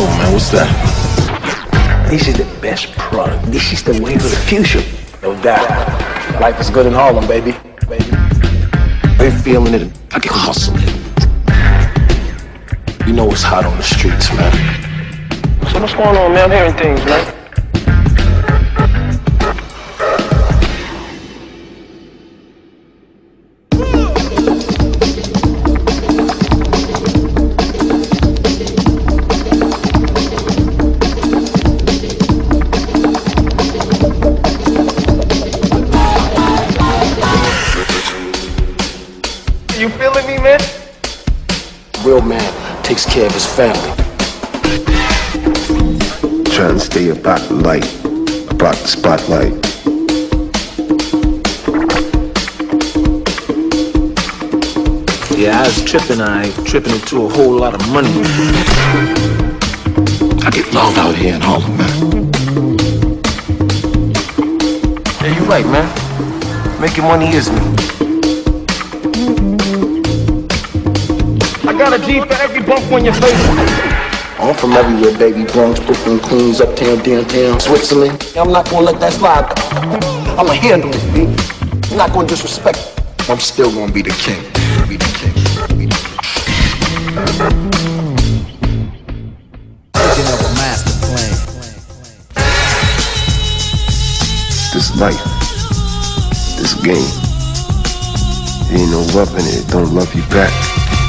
doing, man? What's that? This is the best product. This is the wave of the future. No doubt. Life is good in Harlem, baby. Baby. Been feeling it. I can hustle it. You know it's hot on the streets, man. So what's going on, man? I'm hearing things, man. You feeling me, man? Real man takes care of his family. Trying to stay about the light, about the spotlight. Yeah, I was tripping, I tripping into a whole lot of money. I get love out here in Harlem, man. Yeah, you right, man. Making money is me. Got a G for every bump on your face. I'm from everywhere, baby. Bronx, Brooklyn, Queens, uptown, downtown, Switzerland. I'm not gonna let that slide. I'ma handle it, B. I'm not gonna disrespect. I'm still gonna be the king. Be the king. Be the king. Thinking of a master plan. This life, this game. There ain't no love in it. It don't love you back.